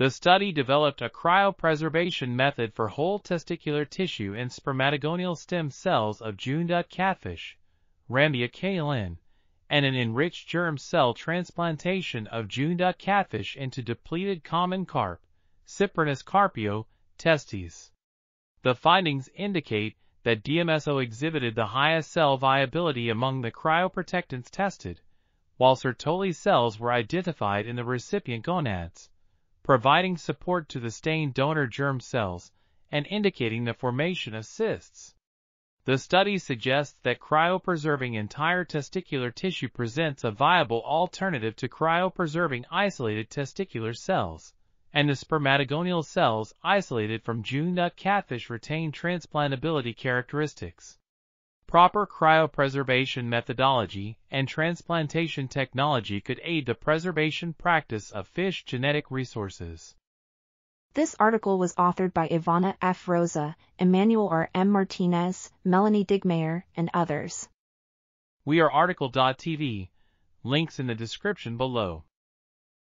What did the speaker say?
The study developed a cryopreservation method for whole testicular tissue and spermatogonial stem cells of jundia catfish, Rhamdia quelen, and an enriched germ cell transplantation of jundia catfish into depleted common carp, Cyprinus carpio, testes. The findings indicate that DMSO exhibited the highest cell viability among the cryoprotectants tested, while Sertoli cells were identified in the recipient gonads, providing support to the stained donor germ cells and indicating the formation of cysts. The study suggests that cryopreserving entire testicular tissue presents a viable alternative to cryopreserving isolated testicular cells, and the spermatogonial cells isolated from jundia catfish retain transplantability characteristics proper cryopreservation methodology and transplantation technology could aid the preservation practice of fish genetic resources. This article was authored by Ivana F. Rosa, Emanuel R. M. Martinez, Melanie Digmayer, and others. We are RTCL.TV. Links in the description below.